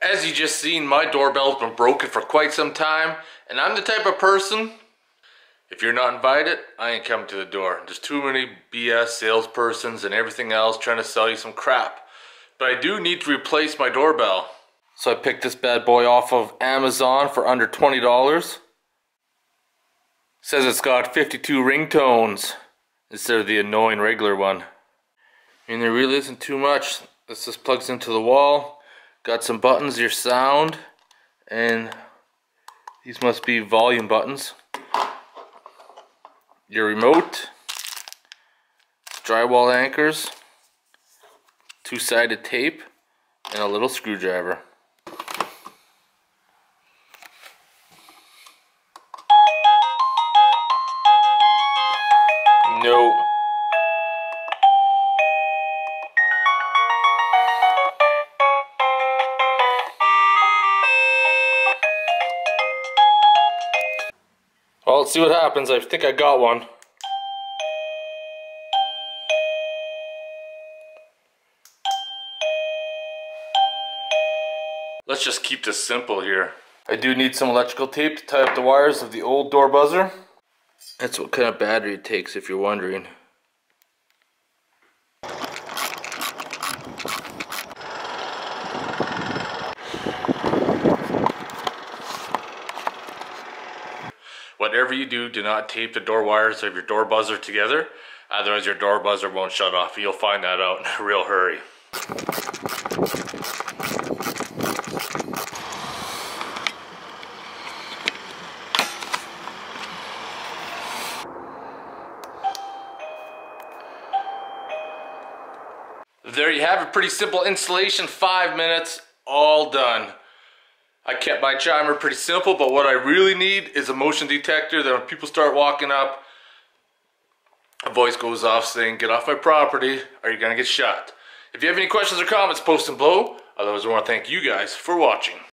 As you just seen, my doorbell's been broken for quite some time, and I'm the type of person, if you're not invited, I ain't coming to the door. There's too many BS salespersons and everything else trying to sell you some crap. But I do need to replace my doorbell. So I picked this bad boy off of Amazon for under $20. Says it's got 52 ringtones instead of the annoying regular one. I mean, there really isn't too much. This just plugs into the wall. Got some buttons, your sound, and these must be volume buttons. Your remote, drywall anchors, two-sided tape, and a little screwdriver. Well, let's see what happens. I think I got one. Let's just keep this simple here. I do need some electrical tape to tie up the wires of the old door buzzer. That's what kind of battery it takes if you're wondering. Whatever you do, do not tape the door wires of your door buzzer together. Otherwise your door buzzer won't shut off. You'll find that out in a real hurry. There you have it, pretty simple installation, five minutes, all done. I kept my chimer pretty simple, but what I really need is a motion detector that when people start walking up, a voice goes off saying, get off my property or you're gonna get shot. If you have any questions or comments, post them below. Otherwise, I wanna thank you guys for watching.